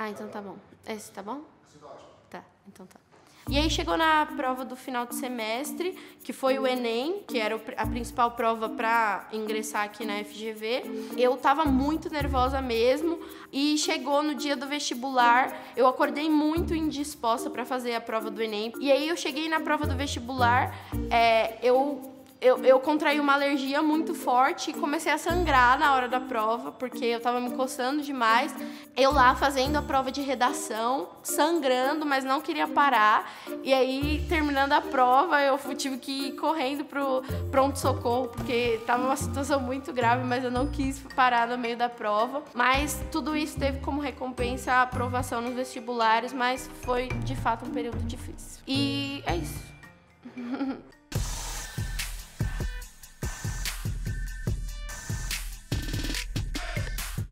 Ah, então tá bom. Esse tá bom? Tá, então tá. E aí chegou na prova do final de semestre, que foi o Enem, que era a principal prova para ingressar aqui na FGV. Eu tava muito nervosa mesmo e chegou no dia do vestibular, eu acordei muito indisposta para fazer a prova do Enem. E aí eu cheguei na prova do vestibular, é, eu eu, eu contraí uma alergia muito forte e comecei a sangrar na hora da prova, porque eu tava me coçando demais. Eu lá fazendo a prova de redação, sangrando, mas não queria parar. E aí, terminando a prova, eu tive que ir correndo pro pronto-socorro, porque tava uma situação muito grave, mas eu não quis parar no meio da prova. Mas tudo isso teve como recompensa a aprovação nos vestibulares, mas foi de fato um período difícil. E.